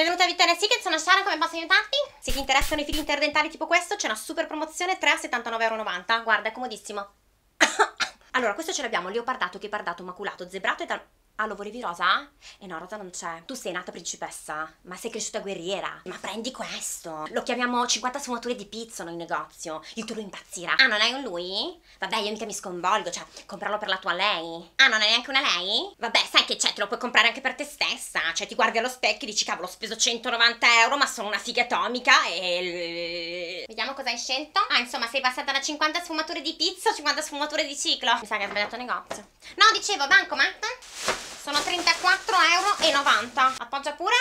Benvenuta a Vittoria Secret, sono Sharon, come posso aiutarti? Se ti interessano i fili interdentali tipo questo, c'è una super promozione 3 a 79,90€. Guarda, è comodissimo. allora, questo ce l'abbiamo leopardato, ghepardato, maculato, zebrato e dal... Ah, lo volevi rosa? Eh no, rosa non c'è. Tu sei nata principessa, ma sei cresciuta guerriera. Ma prendi questo. Lo chiamiamo 50 sfumature di pizza in negozio. Il tuo lo impazzirà. Ah, non hai un lui? Vabbè, io mica mi sconvolgo, cioè, comprarlo per la tua lei. Ah, non hai neanche una lei? Vabbè, sai che c'è, te lo puoi comprare anche per te stessa. Cioè, ti guardi allo specchio e dici, cavolo, ho speso 190 euro, ma sono una figa atomica e... Vediamo cosa hai scelto. Ah, insomma, sei passata da 50 sfumature di pizza a 50 sfumature di ciclo. Mi sa che hai sbagliato negozio. No, dicevo, bancomat? Sono 34,90 euro. Appoggia pure.